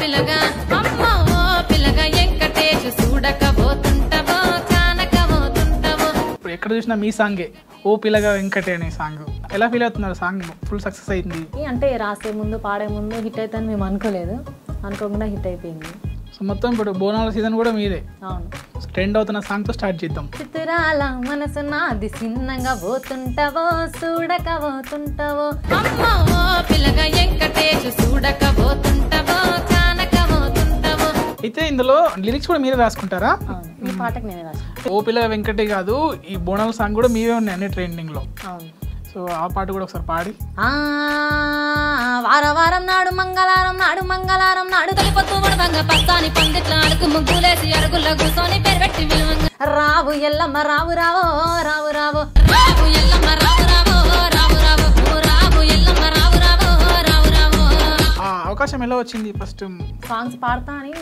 పిల్లగా అమ్మో పిల్లగా ఎంకటేష్ చూడకపోతుంటవో కానకపోతుంటవో. ఇప్పుడు ఎక్కడ చూసినా మీ సాంగే ఓ పిల్లగా వెంకటే అనే సాంగ్. ఎలా ఫీల్ అవుతున్నారు సాంగ్? ఫుల్ సక్సెస్ అయింది. అంటే రాసే ముందు పాడే ముందు హిట్ అవుతుందని మేము అనుకోలేదు. అనుకోకుండా హిట్ అయిపోయింది. సో మొత్తం ఇప్పుడు బోనాల సీజన్ కూడా మీదే. అవును. ట్రెండ్ అవుతున్న సాంగ్తో స్టార్ట్ చేద్దాం. చిత్రాల మనసు నాది చిన్నగా పోతుంటావో చూడక పోతుంటావో అమ్మో పిల్లగా ఎంకటేష్ చూడకపోతుంటవో కానకపోతుంటవో అయితే ఇందులో లిరిక్స్ కూడా మీరే రాసుకుంటారా? పాటకు నేనే రాసిన ఓ పిల్ల వెంకటే కాదు ఈ బోనాల సాంగ్ కూడా మీవే ఉన్నాయి అన్ని ట్రెండింగ్లో అవును. సో ఆ పాట కూడా ఒకసారి పాడి. వార వారం నాడు మంగళవారం నాడు మంగళవారం నాడు తొలిపొత్తు ఉడవంగ పస్తాని పందిట్ల అడుగు ముగ్గులేసి అరుగుల్లో కూర్చొని పెరబెట్టి విలువంగ. రావు ఎల్లమ్మ రావు రావో రావు రావో. రావు ఎల్లమ్మ రావు రావో రావు రావు. రావు ఎల్లమ్మ రావు రావో రావు రావో. ఆ అవకాశం ఎలా వచ్చింది ఫస్ట్? సాంగ్స్ పాడతా అని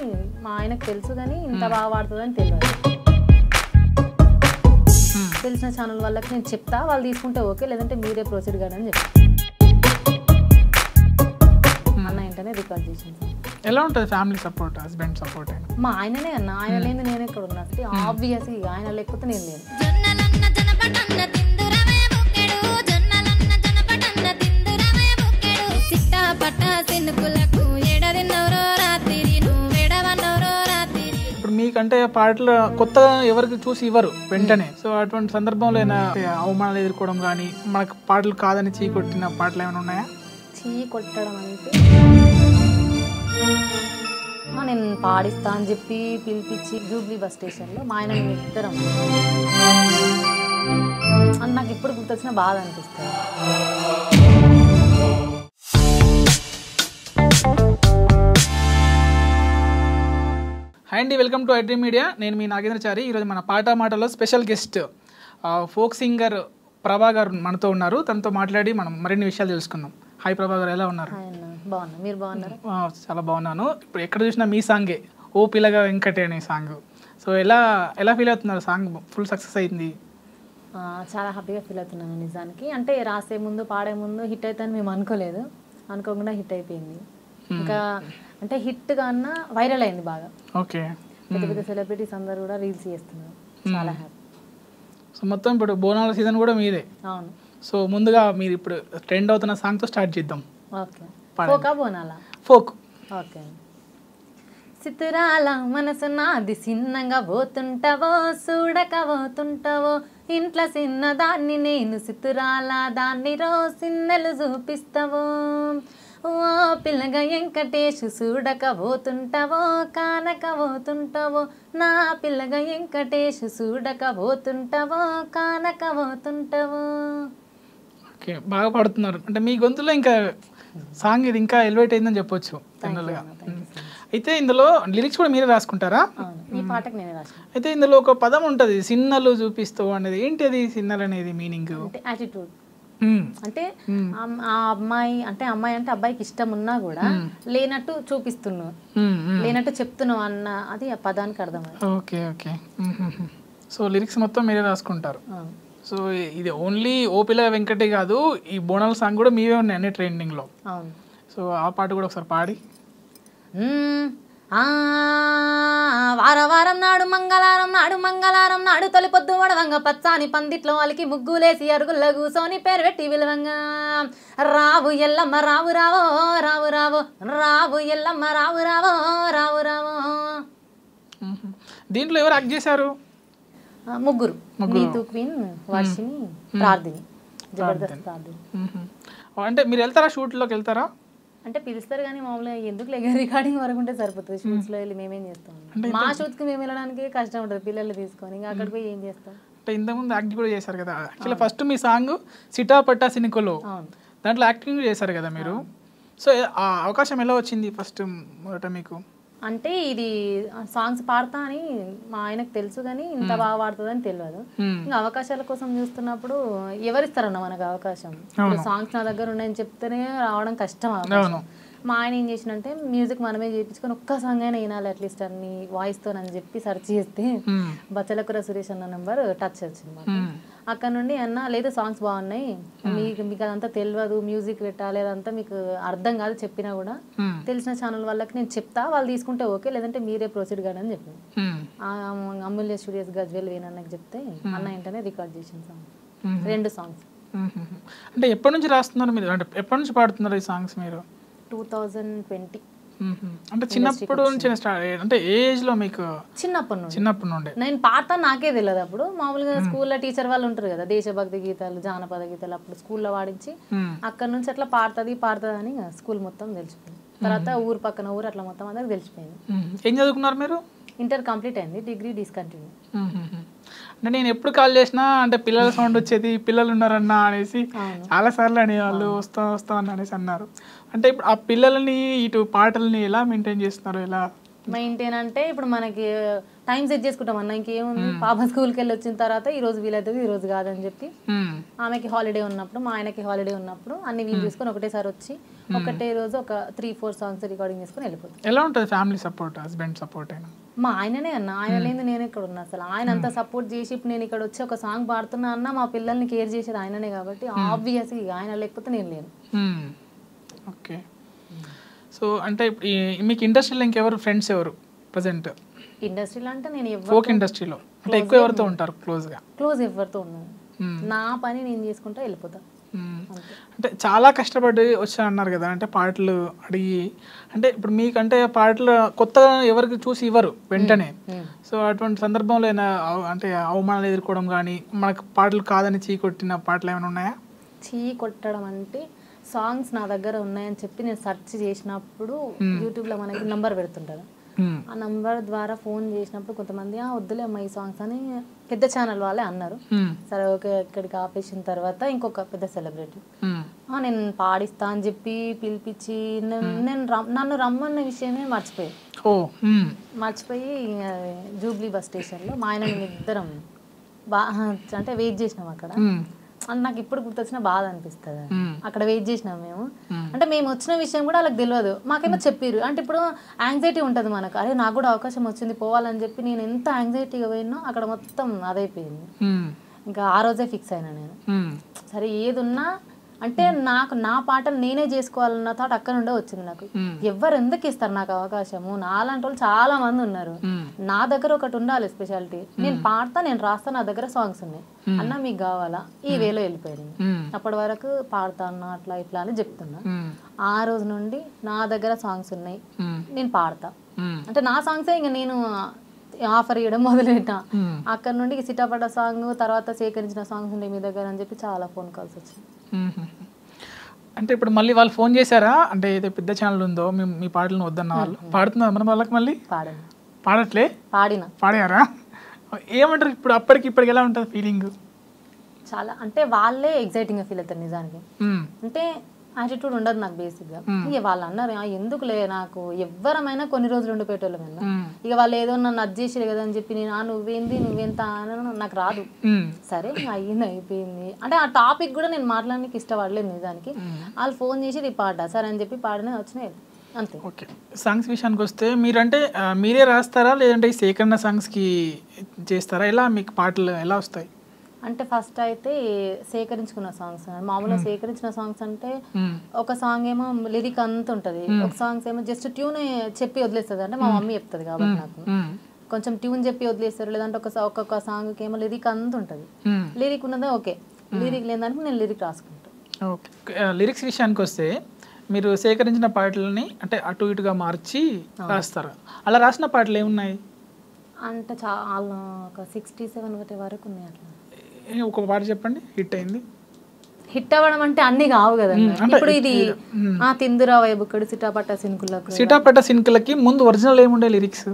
మా ఆయనకు తెలుసు కానీ ఇంత బాగా పాడుతుందని తెలియదు. తెలిసిన ఛానల్ వాళ్ళకి నేను చెప్తా వాళ్ళు తీసుకుంటే ఓకే లేదంటే మీరే ప్రొసీడ్ కానీ అని చెప్తా. అన్న ఏంటనే రికార్డ్ చేసింది. ఎలా ఉంటుంది ఫ్యామిలీ సపోర్ట్ హస్బెండ్ సపోర్ట్ మా ఆయననే అన్న ఆయన లేని నేను ఎక్కడ ఉన్నా ఆబ్వియస్ ఆయన లేకపోతే నేను లేను. జొన్నలన్న మీకంటే పాటలు కొత్తగా ఎవరికి చూసి ఇవ్వరు వెంటనే. సో అటువంటి సందర్భంలో ఏమైనా అవమానాలు ఎదుర్కోవడం కానీ మనకు పాటలు కాదని చీ కొట్టిన పాటలు ఏమైనా ఉన్నాయా? చీ కొట్టడం అంటే? ఆ, నేను పాడిస్తా అని చెప్పి పిలిపించి జూబ్లీ బస్ స్టేషన్లో మా ఆయన ఇద్దరం అని నాకు ఇప్పుడు గుర్తొచ్చిన బాధ అనిపిస్తుంది. హాయ్ అండి వెల్కమ్ టు ఐడ్రీ మీడియా. నేను మీ నాగేంద్రచారి. ఈరోజు మన పాట మాటలో స్పెషల్ గెస్ట్ ఫోక్ సింగర్ ప్రభా గారు మనతో ఉన్నారు. తనతో మాట్లాడి మనం మరిన్ని విషయాలు తెలుసుకుందాం. హాయ్ ప్రభా గారు ఎలా ఉన్నారు? బాగున్నా. మీరు బాగున్నారా? చాలా బాగున్నాను. ఇప్పుడు ఎక్కడ చూసినా మీ సాంగే ఓ పిల్లగా వెంకటే అనే సాంగ్. సో ఎలా ఎలా ఫీల్ అవుతున్నారు సాంగ్? ఫుల్ సక్సెస్ అయింది. చాలా హ్యాపీగా ఫీల్ అవుతున్నాను నిజానికి. అంటే రాసే ముందు పాడే ముందు హిట్ అవుతుందని మేము అనుకోలేదు. అనుకోకుండా హిట్ అయిపోయింది. ఇంకా అంటే హిట్ కన్నా వైరల్ అయింది బాగా. ఓకే. పెద్ద పెద్ద సెలబ్రిటీస్ అందరు కూడా రీల్స్ చేస్తున్నారు. చాలా హ్యాపీ సో మొత్తం ఇప్పుడు బోనాల సీజన్ కూడా మీదే. అవును. సో ముందుగా మీరు ఇప్పుడు ట్రెండ్ అవుతున్న సాంగ్తో స్టార్ట్ చేద్దాం. ఓకే. పోకా బోనాలా? ఫోక్. ఓకే. చిత్రాల మనసు నాది చిన్నగా పోతుంటావో చూడక పోతుంటావో ఇంట్లో చిన్నదాన్ని నేను చిత్రాల దాన్ని రో సిన్నెలు చూపిస్తావో. ఓ పిల్లగా వెంకటేష్ చూడక పోతుంటావో కానక పోతుంటావో నా పిల్లగా వెంకటేష్ చూడక పోతుంటావో కానక పోతుంటావో ఓకే బాగా పాడుతున్నారు. అంటే మీ గొంతులో ఇంకా సాంగ్ ఇది ఇంకా ఎలివేట్ అయిందని చెప్పొచ్చు జనరల్గా. అయితే ఇందులో లిరిక్స్ కూడా మీరే రాసుకుంటారా? అవును ఈ పాటకు నేనే రాసిన అయితే ఇందులో ఒక పదం ఉంటుంది సిన్నలు చూపిస్తూ అనేది. ఏంటి అది సిన్నల్ అనేది మీనింగ్? అంటే యాటిట్యూడ్ అంటే ఆ- అమ్మాయి అంటే అమ్మాయి అంటే అబ్బాయికి ఇష్టం ఉన్నా కూడా లేనట్టు చూపిస్తున్నావు. లేనట్టు చెప్తున్నావు అన్న అది ఆ పదానికి అర్థం. Okay okay. సో లిరిక్స్ మొత్తం మీరే రాసుకుంటారు. సో ఇది ఓన్లీ ఓపిల వెంకటే కాదు ఈ బోనాల సాంగ్ కూడా మీవే ఉన్నాయి అన్ని ట్రెండింగ్లో. సో ఆ పాట కూడా ఒకసారి పాడి. మ్మ్. ఆ వార వారం నాడు మంగళవారం నాడు మంగళవారం నాడు తొలి పొద్దు వడవంగ పచ్చాని పందిట్లో వాళ్ళకి ముగ్గులేసి అరుగుల్లో కూసోని పేరు పెట్టి విలువంగా. రావు ఎల్లమ్మ రావు రావో రావు రావో రావు ఎల్లమ్మ రావు రావో రావు రావో. దీంట్లో ఎవరు యాక్ట్ చేశారు? ముగ్గురు. నీతు క్వీన్ వర్షిని ప్రార్థిని. జబర్దస్త్ ప్రార్థిని. అంటే మీరు వెళ్తారా షూట్లోకి వెళ్తారా? అంటే పిలుస్తారు కానీ మామూలుగా ఎందుకు లేక రికార్డింగ్ వరకు ఉంటే సరిపోతుంది. షూట్స్లో వెళ్ళి మేమేం చేస్తాం? మా షూట్స్కి మేము వెళ్ళడానికి కష్టం ఉంటుంది పిల్లల్ని తీసుకొని. ఇంకా అక్కడ పోయి ఏం చేస్తాం? అంటే ఇంతకుముందు యాక్ట్ కూడా చేశారు కదా. యాక్చువల్లీ ఫస్ట్ మీ సాంగ్ సిటా పట్టా సినికోలో. దాంట్లో యాక్టింగ్ చేశారు కదా మీరు? సో ఆ అవకాశం ఎలా వచ్చింది ఫస్ట్ మొదట మీకు? అంటే ఇది సాంగ్స్ పాడతా అని మా ఆయనకు తెలుసు కానీ ఇంత బాగా పాడుతుందని తెలియదు మ్మ్. ఇంకా అవకాశాల కోసం చూస్తున్నప్పుడు ఎవరిస్తారన్న మనకు అవకాశం సాంగ్స్ నా దగ్గర ఉన్నాయని చెప్తేనే రావడం కష్టం అవకాశం. మా ఆయన ఏం చేసినంటే మ్యూజిక్ మనమే చేయించుకొని ఒక్క సాంగ్ అయినా వినాలి అట్లీస్ట్ అన్ని వాయిస్తో అని చెప్పి సెర్చ్ చేస్తే మ్మ్. బచ్చలకుర సురేష్ అన్న నెంబర్ టచ్ వచ్చింది. అక్కడ నుండి అన్న లేదు సాంగ్స్ బాగున్నాయి. మీకు మీకు అదంతా తెలియదు మ్యూజిక్ పెట్టాలి అదంతా మీకు అర్థం కాదు చెప్పినా కూడా. తెలిసిన ఛానల్ వాళ్ళకి నేను చెప్తా వాళ్ళు తీసుకుంటే ఓకే లేదంటే మీరే ప్రొసీడ్ కాదు అని చెప్పింది అమూల్య స్టూడియోస్ గజ్వేల్ వేణన్నకి చెప్తే అన్న వెంటనే రికార్డ్ చేసిన సాంగ్. రెండు సాంగ్స్. అంటే ఎప్పటి నుంచి రాస్తున్నారు మీరు? అంటే ఎప్పటి నుంచి పాడుతున్నారు ఈ సాంగ్స్ మీరు? Two thousand twenty. అంటే చిన్నప్పుడు నుంచి అంటే ఏజ్లో మీకు చిన్నప్పటి నుండి. చిన్నప్పటి నుండే. నేను పాడతా నాకే తెలియదు అప్పుడు. మామూలుగా స్కూల్లో టీచర్ వాళ్ళు ఉంటారు కదా దేశభక్తి గీతాలు జానపద గీతాలు అప్పుడు స్కూల్లో వాడించి మ్మ్. అక్కడ నుంచి అట్లా పాడుతుంది పాడుతుంది అని స్కూల్ మొత్తం తెలిసిపోయింది. తర్వాత ఊరు పక్కన ఊరు అట్లా మొత్తం అందరికి తెలిసిపోయింది. ఏం చదువుకున్నారు మీరు? ఇంటర్ కంప్లీట్ అయింది డిగ్రీ డిస్కంటిన్యూ. అంటే నేను ఎప్పుడు కాల్ చేసినా అంటే పిల్లల సౌండ్ వచ్చేది పిల్లలు ఉన్నారన్నా అనేసి. చాలా సార్లు అనేవాళ్ళు వస్తా వస్తా అని అనేసి అన్నారు. అంటే ఇప్పుడు ఆ పిల్లల్ని ఇటు పాటల్ని ఎలా మెయింటైన్ చేస్తున్నారు? ఎలా మెయింటైన్ అంటే ఇప్పుడు మనకి టైం సెట్ చేసుకుంటాం అన్న ఇంకేముంది? పాప స్కూల్కి వెళ్ళి వచ్చిన తర్వాత ఈ రోజు వీలవుతుంది ఈ రోజు కాదని చెప్పి మ్మ్. ఆమెకి హాలిడే ఉన్నప్పుడు మా ఆయనకి హాలిడే ఉన్నప్పుడు అన్ని వీలు చేసుకొని ఒకటేసారి వచ్చి ఒకటే రోజు ఒక త్రీ ఫోర్ సాంగ్స్ రికార్డింగ్ చేసుకొని వెళ్ళిపోతాం. ఎలా ఉంటుంది ఫ్యామిలీ సపోర్ట్ హస్బెండ్ సపోర్ట్ అయినా? మా ఆయననే అన్న ఆయన లేని నేను ఇక్కడ ఉన్నా అసలు. ఆయన అంతా సపోర్ట్ చేసి ఇప్పుడు నేను ఇక్కడ వచ్చి ఒక సాంగ్ పాడుతున్నా అన్న మా పిల్లల్ని కేర్ చేసేది ఆయననే కాబట్టి ఆబ్వియస్ ఆయన లేకపోతే నేను లేను. ఓకే. సో అంటే మీకు ఇండస్ట్రీలో ఇంకెవరు ఫ్రెండ్స్ ఎవరు ప్రజెంట్? ఇండస్ట్రీలో అంటే నేను ఫోక్ ఇండస్ట్రీలో. అంటే ఎక్కువ ఎవరితో ఉంటారు క్లోజ్గా? క్లోజ్ ఎవరితో ఉన్నాను. నా పని నేను చేసుకుంటా వెళ్ళిపోతా. అంటే చాలా కష్టపడి వచ్చా అన్నారు కదా అంటే పాటలు అడిగి. అంటే ఇప్పుడు మీకంటే పాటలు కొత్తగా ఎవరికి చూసి ఇవ్వరు వెంటనే. సో అటువంటి సందర్భంలో అంటే అవమానాలు ఎదుర్కోవడం కానీ మనకు పాటలు కాదని చీ కొట్టిన పాటలు ఏమైనా ఉన్నాయా? చీ కొట్టడం అంటే సాంగ్స్ నా దగ్గర ఉన్నాయని చెప్పి నేను సెర్చ్ చేసినప్పుడు యూట్యూబ్లో మనకి నంబర్ పెడుతుంటారు మ్మ్. ఆ నంబర్ ద్వారా ఫోన్ చేసినప్పుడు కొంతమంది "ఆ, వద్దులే అమ్మ ఈ సాంగ్స్ అని పెద్ద ఛానల్ వాళ్ళే అన్నారు మ్మ్. సరే ఓకే ఇక్కడికి ఆపేసిన తర్వాత ఇంకొక పెద్ద సెలబ్రిటీ. నేను పాడిస్తా అని చెప్పి పిలిపించి నేను నన్ను రమ్మన్న విషయమే మర్చిపోయి. మర్చిపోయి జూబ్లీ బస్ స్టేషన్లో మా ఆయన ఇద్దరం బా అంటే వెయిట్ చేసినాం అక్కడ అంటే నాకు ఇప్పుడు గుర్తొచ్చిన బాధ అనిపిస్తుంది. అక్కడ వెయిట్ చేసినాం మేము. అంటే మేము వచ్చిన విషయం కూడా వాళ్ళకి తెలియదు మాకేమో చెప్పిర్రు. అంటే ఇప్పుడు యాంగ్జైటీ ఉంటుంది మనకు. అరే నాకు కూడా అవకాశం వచ్చింది పోవాలని చెప్పి నేను ఎంత యాంగ్జైటీగా పోయినో అక్కడ మొత్తం అదైపోయింది. ఇంకా ఆ రోజే ఫిక్స్ అయినా నేను. సరే ఏది ఉన్నా అంటే నాకు నా పాటలు నేనే చేసుకోవాలన్న థాట్ అక్కడ నుండే వచ్చింది నాకు. ఎవరు ఎందుకు ఇస్తారు నాకు అవకాశము? నాలాంటి వాళ్ళు చాలా మంది ఉన్నారు. నా దగ్గర ఒకటి ఉండాలి స్పెషాలిటీ నేను పాడతా నేను రాస్తా నా దగ్గర సాంగ్స్ ఉన్నాయి. అన్న మీకు కావాలా? ఈ వేలో వెళ్ళిపోయింది. అప్పటి వరకు పాడతా అన్న అట్లా ఇట్లా అని చెప్తున్నా. ఆ రోజు నుండి నా దగ్గర సాంగ్స్ ఉన్నాయి. నేను పాడతా. అంటే నా సాంగ్సే ఇంకా నేను ఆఫర్ ఇవ్వడం మొదలెట్టా మ్మ్. అక్కడ నుండి సిటాపడ్డ సాంగ్ తర్వాత సేకరించిన సాంగ్స్ ఉండే మీ దగ్గర అని చెప్పి చాలా ఫోన్ కాల్స్ వచ్చాయి. అంటే ఇప్పుడు మళ్ళీ వాళ్ళు ఫోన్ చేశారా? అంటే ఏదో పెద్ద ఛానల్ ఉందో మేము మీ పాటలను వద్దన్న వాళ్ళు. పాడుతున్నారు మన వాళ్ళకి మళ్ళీ? పాడాను. పాడట్లే? పాడిన. పాడారా? ఏమంటారు ఇప్పుడు అప్పటికి ఇప్పటికి ఎలా ఉంటుంది ఫీలింగ్ చాలా అంటే వాళ్ళే ఎగ్జైటింగ్గా ఫీల్ అవుతారు నిజానికి. అంటే యాటిట్యూడ్ ఉండదు నాకు బేసిక్గా ఇక వాళ్ళు అన్నారు "ఆ, ఎందుకులే నాకు? ఎవ్వరమైనా కొన్ని రోజులు ఉండిపోయేటోళ్ళం అన్న ఇక వాళ్ళు ఏదో నన్ను అది చేసారు కదా అని చెప్పి నేను "ఆ, నువ్వేంది నువ్వెంత? అని నాకు రాదు. సరే ఇంకా అయ్యింది అయిపోయింది. అంటే ఆ టాపిక్ కూడా నేను మాట్లాడడానికి ఇష్టపడలేదు నిజానికి. వాళ్ళు ఫోన్ చేసి ఇది పాడా సరే అని చెప్పి పాడిన వచ్చినాయి అంతే. ఓకే సాంగ్స్ విషయానికి వస్తే మీరంటే మీరే రాస్తారా? లేదంటే ఈ సేకరణ సాంగ్స్కి చేస్తారా? ఎలా మీకు పాటలు ఎలా వస్తాయి? అంటే ఫస్ట్ అయితే సేకరించుకున్న సాంగ్స్ మామూలుగా సేకరించిన సాంగ్స్ అంటే మ్మ్. ఒక సాంగ్ ఏమో లిరిక్ అంత ఉంటది. ఒక సాంగ్స్ ఏమో జస్ట్ ట్యూన్ చెప్పి వదిలేస్తుంది. అంటే మా మమ్మీ చెప్తుంది కాబట్టి నాకు. కొంచెం ట్యూన్ చెప్పి వదిలేస్తారు. లేదంటే ఒక ఒక్కొక్క సాంగ్కి ఏమో లిరిక్ అంత ఉంటుంది. లిరిక్ ఉన్నదే ఓకే లిరిక్ లేదానికి నేను లిరిక్ రాసుకుంటాను ఓకే లిరిక్స్ విషయానికి వస్తే మీరు సేకరించిన పాటలని అంటే అటు ఇటుగా మార్చి రాస్తారు? అలా రాసిన పాటలు ఏమున్నాయి? అంటే చాలా ఒక సిక్స్టీ సెవెన్ వరకు ఉన్నాయి అట్లా. ఒక పాట చెప్పండి. హిట్ అయింది. హిట్ అవ్వడం అంటే అన్ని కావు కదా ఇప్పుడు ఇది ఆ తిందురా వైబుక్కడు సిటాపట్ట సినుకులకు సిటాపట్ట సిన్కులకి ముందు ఒరిజినల్ ఏముండే లిరిక్స్?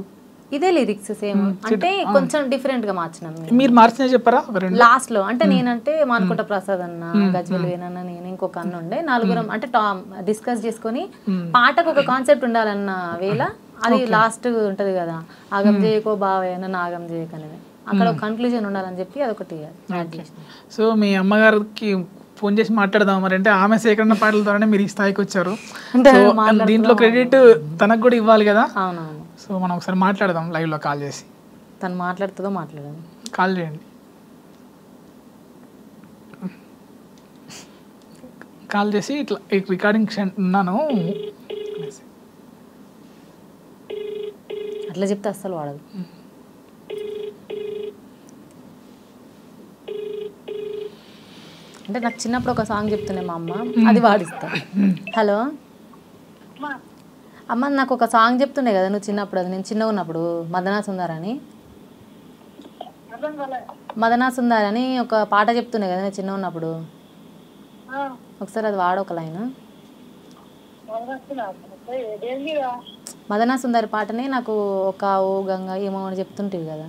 ఇదే లిరిక్స్ సేమ్. అంటే కొంచెం డిఫరెంట్గా మార్చినాం మీరు మార్చినా చెప్పారా? లాస్ట్లో అంటే నేనంటే మానుకుంట ప్రసాద్ అన్న గజ్వల్ వేనన్న నేను ఇంకొక అన్న ఉండే. నలుగురం అంటే డిస్కస్ చేసుకొని పాటకు ఒక కాన్సెప్ట్ ఉండాలన్న వేళ అది లాస్ట్ ఉంటది కదా. ఆగం చేయకో బావయ్య నాగం చేయక అనేది అక్కడ ఒక hmm. కన్క్లూజన్ ఉండాలని చెప్పి అదొకటి సో మీ అమ్మగారికి ఫోన్ చేసి మాట్లాడదాం మరి? అంటే ఆమె సేకరణ పాటల ద్వారానే మీరు ఈ స్థాయికి వచ్చారు. దీంట్లో క్రెడిట్ తనకు కూడా ఇవ్వాలి కదా? అవునవును. సో మనం ఒకసారి మాట్లాడదాం లైవ్లో కాల్ చేసి. తను మాట్లాడుతుందో మాట్లాడదాం. కాల్ చేయండి. కాల్ చేసి ఇట్లా రికార్డింగ్ ఉన్నాను. అట్లా చెప్తే అస్సలు వాడదు. Hmm. అంటే నాకు చిన్నప్పుడు ఒక సాంగ్ చెప్తుండే మా అమ్మ. అది వాడిస్తా హలో? అమ్మ. నాకు ఒక సాంగ్ చెప్తుండే కదా నువ్వు చిన్నప్పుడు. అది నేను చిన్నగా ఉన్నప్పుడు. మదనా సుందర్ అని. మదనా సుందర్ అని ఒక పాట చెప్తుండే కదా నేను చిన్నగా ఉన్నప్పుడు. ఒకసారి అది వాడు ఒక లైన్. మదనా సుందరి పాటనే నాకు ఒక ఓ గంగ ఏమో అని చెప్తుంటివి కదా.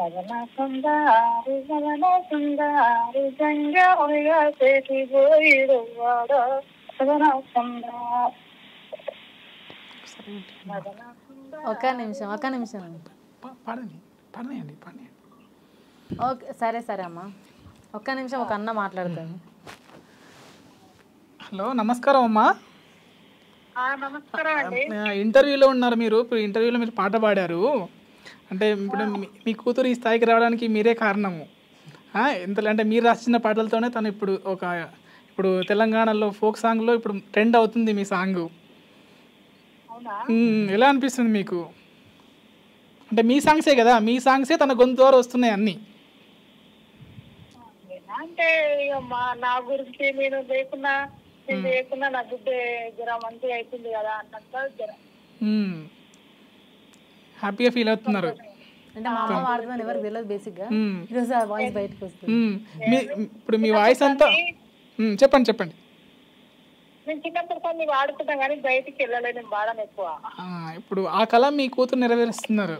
మదన సుందారి మదన సుందారి జంగారిగా చేతి పోయిడువాడ సుందారి మదన ఒక నిమిషం ఒక నిమిషం పాడండి పాడనేయండి పాడనేయండి ఓకే సరే సరే అమ్మా ఒక్క నిమిషం ఒక అన్న మాట్లాడుతాను హలో నమస్కారం అమ్మా ఇంటర్వ్యూలో ఉన్నారు మీరు ఇప్పుడు ఇంటర్వ్యూలో మీరు పాట పాడారు అంటే ఇప్పుడు మీ- కూతురు ఈ స్థాయికి రావడానికి మీరే కారణము. ఎంత అంటే మీరు రాసిన పాటలతోనే తను ఇప్పుడు ఒక ఇప్పుడు తెలంగాణలో ఫోక్ సాంగ్లో ఇప్పుడు ట్రెండ్ అవుతుంది మీ సాంగ్. ఎలా అనిపిస్తుంది మీకు? అంటే మీ సాంగ్సే కదా మీ సాంగ్సే తన గొంతు ద్వారా వస్తున్నాయి అన్నీ. అంటే ఇక మా నా గురించి నేను లేకున్నా నేను లేకున్నా నా బిడ్డ జర మంచిగా అవుతుంది కదా అన్నంత మ్మ్. హ్యాపీగా ఫీల్ అవుతున్నారు. అంటే మా అమ్మ వాడుతుందని ఎవరికి తెలియదు బేసిక్గా. మ్మ్. ఈరోజు ఆ వాయిస్ బయటకు వస్తుంది. మ్మ్. మీ ఇప్పుడు మీ వాయిస్ అంతా చెప్పండి చెప్పండి. ఇప్పుడు ఆ కళ మీ కూతురు నెరవేరుస్తున్నారు.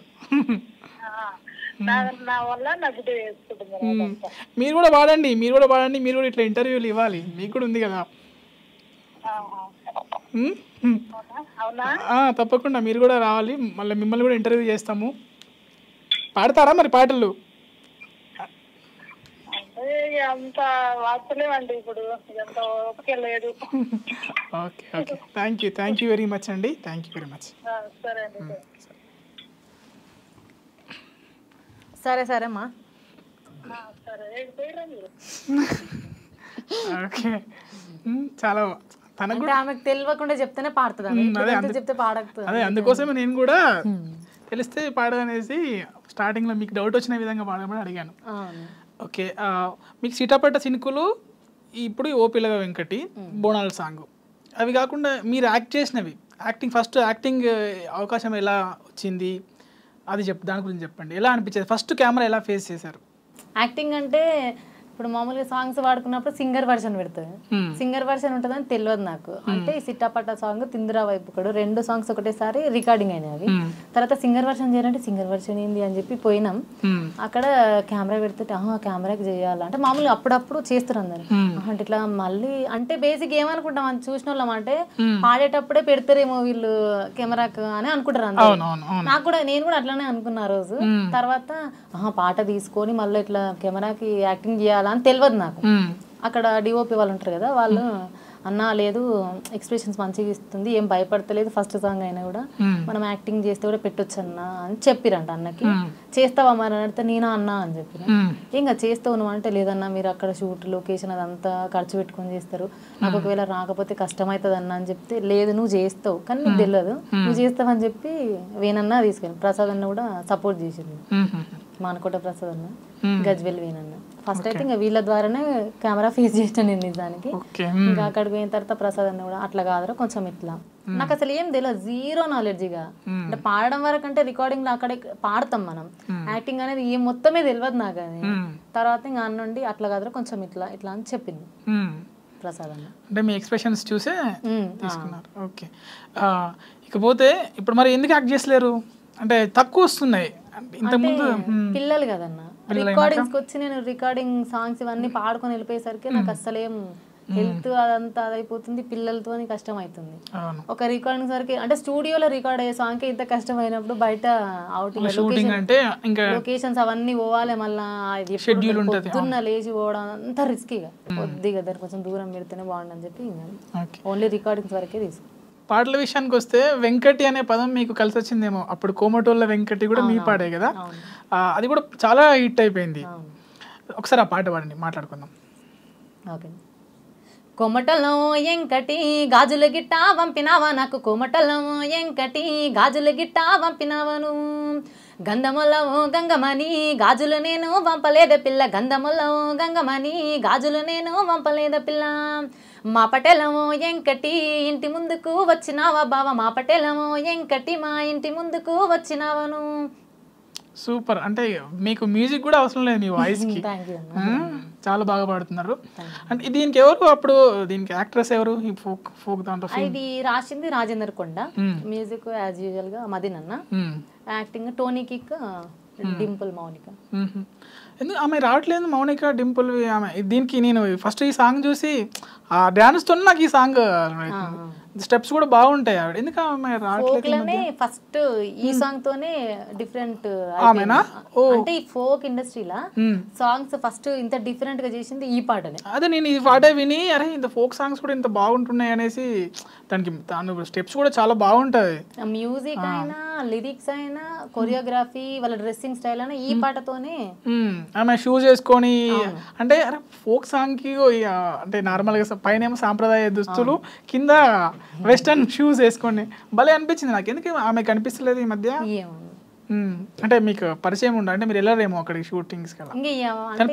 మీరు కూడా వాడండి మీరు కూడా వాడండి మీరు కూడా ఇట్లా ఇంటర్వ్యూలు ఇవ్వాలి. మీకు కూడా ఉంది కదా. తప్పకుండా. మీరు కూడా రావాలి. మళ్ళీ మిమ్మల్ని కూడా ఇంటర్వ్యూ చేస్తాము. పాడతారా మరి పాటలు? అంత వార్తలేమండి ఇప్పుడు. ఎంత ఓపిక లేదు. Okay okay. Thank you thank you very much అండి. థ్యాంక్ యూ వెరీ మచ్ సరే అండి సరే. సరే. అమ్మా. ఆ, సరే ఏడు పోయిరా మీరు? ఓకే. చాలా తనకు ఆమెకు తెలియకుండా చెప్తేనే పాడుతుంది చెప్తే పాడకపోతుంది. అదే అందుకోసమే నేను కూడా తెలిస్తే పాడదనేసి స్టార్టింగ్లో మీకు డౌట్ వచ్చిన విధంగా పాడమని అడిగాను. ఓకే మీకు సీటాపట్ట సినుకులు ఇప్పుడు ఓ పిల్లగా వెంకటి బోనాల సాంగ్ అవి కాకుండా మీరు యాక్ట్ చేసినవి యాక్టింగ్ ఫస్ట్ యాక్టింగ్ అవకాశం ఎలా వచ్చింది? అది చెప్ దాని గురించి చెప్పండి. ఎలా అనిపించేది? ఫస్ట్ కెమెరా ఎలా ఫేస్ చేశారు? యాక్టింగ్ అంటే ఇప్పుడు మామూలుగా సాంగ్స్ వాడుకున్నప్పుడు సింగర్ వర్షన్ పెడుతుంది. Hmm. సింగర్ వర్షన్ ఉంటుందని తెలియదు నాకు. అంటే ఈ సిట్టాపట్ట సాంగ్ తిందిరా వైపు కూడా రెండు సాంగ్స్ ఒకటేసారి రికార్డింగ్ అయినాయి అవి Hmm. తర్వాత సింగర్ వర్షన్ చేయాలంటే సింగర్ వర్షన్ ఏంది అని చెప్పి పోయినాం. మ్మ్. అక్కడ కెమెరా పెడితే ఆహా కెమెరాకి చేయాలి? అంటే మామూలుగా అప్పుడప్పుడు చేస్తారు అందరు. Hmm. అంటే ఇట్లా మళ్ళీ అంటే బేసిక్ ఏమనుకుంటాం అని చూసిన వాళ్ళం అంటే పాడేటప్పుడే పెడతారేమో వీళ్ళు కెమెరాకు అని అనుకుంటారు అందరు. నాకు కూడా నేను కూడా అట్లానే అనుకున్నా రోజు. తర్వాత ఆహా పాట తీసుకొని మళ్ళీ ఇట్లా కెమెరాకి యాక్టింగ్ చేయాలా అని తెలియదు నాకు. అక్కడ డిఓపి వాళ్ళు ఉంటారు కదా వాళ్ళు అన్నా లేదు ఎక్స్ప్రెషన్స్ మంచిగా ఇస్తుంది ఏం భయపడతలేదు ఫస్ట్ సాంగ్ అయినా కూడా. మనం యాక్టింగ్ చేస్తే కూడా పెట్టొచ్చు అన్న అని చెప్పిరంట అన్నకి. చేస్తావా మరి? అని అడిగితే నేనా అన్నా అని చెప్పిన. ఇంకా చేస్తావు నువ్వు? అంటే లేదన్నా మీరు అక్కడ షూట్ లొకేషన్ అదంతా ఖర్చు పెట్టుకొని చేస్తారు. నాకు ఒకవేళ రాకపోతే కష్టమవుతుంది అన్న అని చెప్తే లేదు నువ్వు చేస్తావు కానీ నీకు తెలియదు నువ్వు చేస్తావు అని చెప్పి వేనన్నా తీసుకెళ్ళి ప్రసాద్ అన్న కూడా సపోర్ట్ చేసింది. మానకోట ప్రసాద్ అన్న Hmm. గజ్వెల్ వేనన్న ఫస్ట్ అయితే ఇంకా వీళ్ళ ద్వారానే కెమెరా ఫేస్ చేసిన నేను నిజానికి. ఓకే ఇంకా అక్కడికి పోయిన తర్వాత ప్రసాద్ అన్న కూడా అట్లా కాదురా కొంచెం ఇట్లా. నాకు అసలు ఏం తెలియదు జీరో నాలెడ్జ్ ఇక. అంటే పాడడం వరకు అంటే రికార్డింగ్లో అక్కడే పాడతాం మనం. యాక్టింగ్ అనేది ఏం మొత్తమే తెలియదు నాకు అది. తర్వాత ఇంకా నుండి అట్లా కాదురా కొంచెం ఇట్లా ఇట్లా అని చెప్పింది. ప్రసాద్ అన్న. అంటే మీ ఎక్స్ప్రెషన్స్ చూసే తీసుకున్నారు. ఓకే ఇకపోతే ఇప్పుడు మరి ఎందుకు యాక్ట్ చేసలేరు అంటే తక్కువ వస్తున్నాయి. ఇంతకుముందు. పిల్లలు కదన్న. రికార్డింగ్స్కి వచ్చి నేను రికార్డింగ్ సాంగ్స్ ఇవన్నీ పాడుకొని వెళ్ళిపోయేసరికి నాకు అసలు ఏం హెల్త్ అదంతా అదైపోతుంది పిల్లలతో కష్టం అవుతుంది ఒక రికార్డింగ్ సరికి అంటే స్టూడియోలో రికార్డ్ అయ్యే సాంగ్ ఇంత కష్టమైనప్పుడు బయట అవుటింగ్ షూటింగ్ అంటే ఇంకా లొకేషన్స్ అవన్నీ పోవాలి మళ్ళా ఉంటది, పొద్దున్న లేచి పోవడం అంతా రిస్కీగా కొద్దిగా కొంచెం దూరం పెడితేనే బాగుండని చెప్పి ఓన్లీ రికార్డింగ్స్ వరకే తీసుకు. పాటల విషయానికి వస్తే వెంకటి అనే పదం మీకు కలిసి వచ్చిందేమో అప్పుడు కోమటోళ్ళ వెంకటి కూడా మీ పాడే కదా? అది కూడా చాలా హిట్ అయిపోయింది. ఒకసారి ఆ పాట పాడండి మాట్లాడుకుందాం. ఓకే. కొమటలో ఎంకటి గాజుల గిట్ట పంపినావా నాకు? కొమటలో ఎంకటి గాజుల గిట్ట పంపినావను గంధములో గంగమని గాజులు నేను వంపలేద పిల్ల. గంధములో గంగమని గాజులు నేను వంపలేద పిల్ల. మా పటేలము ఎంకటి ఇంటి ముందుకు వచ్చినావా బావ? మా పటేలము ఎంకటి మా ఇంటి ముందుకు వచ్చినావను? సూపర్. అంటే మీకు మ్యూజిక్ కూడా అవసరం లేదు మీ వాయిస్ కి. చాలా బాగా పాడుతున్నారు. అంటే దీనికి ఎవరు అప్పుడు దీనికి యాక్ట్రెస్ ఎవరు? ఈ ఫోక్ ఫోక్ దాంట్లో ఇది రాసింది రాజేందర్ కొండ. మ్యూజిక్ యాజ్ యూజువల్గా మదిన్ అన్న. Acting Tony kick Dimple Mounika. ఎందుకు ఆమె రావట్లేదు మౌనిక డింపుల్ ఆమె దీనికి నేను ఫస్ట్ ఈ సాంగ్ చూసి ఆ డాన్స్తో నాకు ఈ సాంగ్ స్టెప్స్ కూడా బాగుంటాయి ఆవిడ. ఎందుకు ఆమె ఫస్ట్ ఈ సాంగ్ తోనే డిఫరెంట్ ఆమెనా? అంటే ఈ ఫోక్ ఇండస్ట్రీలా. సాంగ్స్ ఫస్ట్ ఇంత డిఫరెంట్గా చేసింది ఈ పాటనే. అదే నేను ఈ పాట విని అరే ఇంత ఫోక్ సాంగ్స్ కూడా ఇంత బాగుంటున్నాయి అనేసి దానికి దాని స్టెప్స్ కూడా చాలా బాగుంటాయి. మ్యూజిక్ అయినా లిరిక్స్ అయినా కొరియోగ్రఫీ వాళ్ళ డ్రెస్సింగ్ స్టైల్ అయినా ఈ పాటతోనే. మ్మ్. ఆమె షూస్ వేసుకొని అంటే అరే ఫోక్ సాంగ్కి అంటే నార్మల్గా పైన ఏమో సాంప్రదాయ దుస్తులు కింద వెస్టర్న్ షూస్ వేసుకొని భలే అనిపించింది నాకు. ఎందుకు ఆమె కనిపిస్తలేదు ఈ మధ్య. అంటే మీకు పరిచయం ఉండ అంటే మీరు వెళ్ళరేమో అక్కడికి షూటింగ్స్ కదా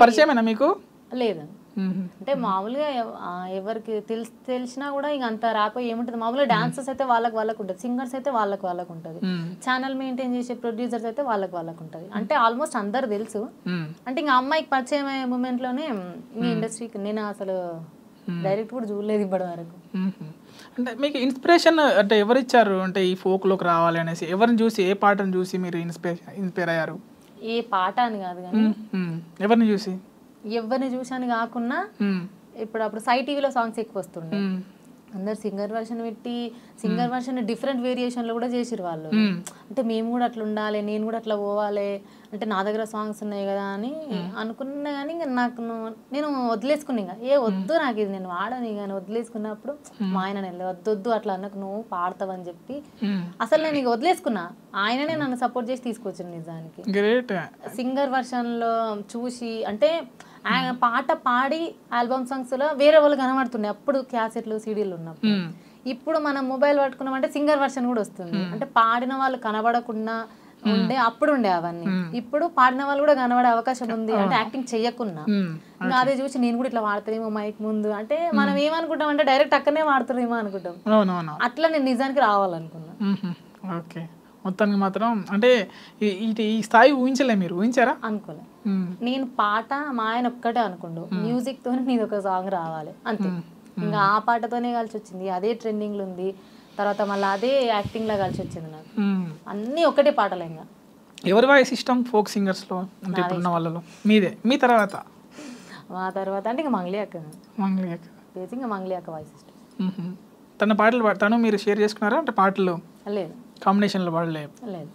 పరిచయమేనా మీకు? మ్మ్. అంటే మామూలుగా ఎవరికి తెలిసి తెలిసినా కూడా ఇంక అంత రాకపోయి ఏముంటుంది? మామూలుగా డాన్సర్స్ అయితే వాళ్ళకి వాళ్ళకు ఉంటుంది. సింగర్స్ అయితే వాళ్ళకి వాళ్ళకు ఉంటుంది. ఛానల్ మెయింటైన్ చేసే ప్రొడ్యూసర్స్ అయితే వాళ్ళకి వాళ్ళకు ఉంటుంది. అంటే ఆల్మోస్ట్ అందరు తెలుసు. అంటే ఇంకా అమ్మాయికి పరిచయం అయ్యే మూమెంట్లోనే ఈ ఇండస్ట్రీకి నేను అసలు డైరెక్ట్ కూడా చూడలేదు ఇప్పటి వరకు. అంటే మీకు ఇన్స్పిరేషన్ అంటే ఎవరు ఇచ్చారు అంటే ఈ ఫోక్లోకి రావాలి అనేసి ఎవరిని చూసి ఏ పాటను చూసి మీరు ఇన్స్పైర్ ఇన్స్పైర్ అయ్యారు ఏ పాట అని కాదు కానీ. ఎవరిని చూసి ఎవరిని చూసాను కాకుండా. ఇప్పుడు అప్పుడు సై టీవీలో సాంగ్స్ ఎక్కువ వస్తుండే. అందరు సింగర్ వర్షన్ పెట్టి సింగర్ వర్షన్ డిఫరెంట్ వేరియేషన్లో కూడా చేసిరు వాళ్ళు. అంటే మేము కూడా అట్లా ఉండాలి నేను కూడా అట్లా పోవాలి అంటే నా దగ్గర సాంగ్స్ ఉన్నాయి కదా అని అనుకున్నా కానీ ఇంకా నాకు నేను వదిలేసుకున్నా ఇంకా. ఏ వద్దు నాకు ఇది నేను వాడని కానీ వదిలేసుకున్నప్పుడు మా ఆయన నేను వద్దు వద్దు అట్లా అన్నకు నువ్వు పాడతావని చెప్పి. అసలు నేను ఇక వదిలేసుకున్నా. ఆయననే నన్ను సపోర్ట్ చేసి తీసుకొచ్చింది నిజానికి. సింగర్ వర్షన్లో చూసి అంటే ఆయన పాట పాడి ఆల్బమ్ సాంగ్స్లో వేరే వాళ్ళు కనబడుతుండే. అప్పుడు క్యాసెట్లు సీడీలు ఉన్నప్పుడు. మ్మ్. ఇప్పుడు మనం మొబైల్ పట్టుకున్నామంటే సింగర్ వర్షన్ కూడా వస్తుంది. అంటే పాడిన వాళ్ళు కనబడకుండా ఉండే అప్పుడు ఉండే అవన్నీ. ఇప్పుడు పాడిన వాళ్ళు కూడా కనబడే అవకాశం ఉంది. అంటే యాక్టింగ్ చెయ్యకున్నా. ఇంకా అదే చూసి నేను కూడా ఇట్లా వాడతానేమో మైక్ ముందు. అంటే మనం ఏమనుకుంటాం అంటే డైరెక్ట్ అక్కడనే వాడుతారేమో అనుకుంటాం. అట్లా నేను నిజానికి రావాలనుకున్నా. ఓకే మొత్తానికి మాత్రం అంటే ఈ- స్థాయి ఊహించలే మీరు. ఊహించారా? అనుకోలే. నేను పాట మా ఆయన ఒక్కటే అనుకుండు. మ్యూజిక్ తోనే నీది ఒక సాంగ్ రావాలి. అంతే. ఇంకా ఆ పాటతోనే కలిసి వచ్చింది అదే ట్రెండింగ్లో ఉంది. తర్వాత మళ్ళీ అదే యాక్టింగ్ లా కలిసి వచ్చింది నాకు. అన్నీ ఒకటే పాటలు ఇంకా. ఎవరి వాయిస్ ఇష్టం ఫోక్ సింగర్స్లో అంటే ఇప్పుడున్న వాళ్ళలో. మీదే. మీ తర్వాత? మా తర్వాత అంటే ఇంకా మంగ్లీ అక్క. మంగళి అక్క. బేసి ఇంకా మంగ్లీ అక్క వాయిస్ ఇష్టం. తన పాటలు తను మీరు షేర్ చేసుకున్నారా? అంటే పాటలు? లేదు. కాంబినేషన్లో పాడలే లేదు.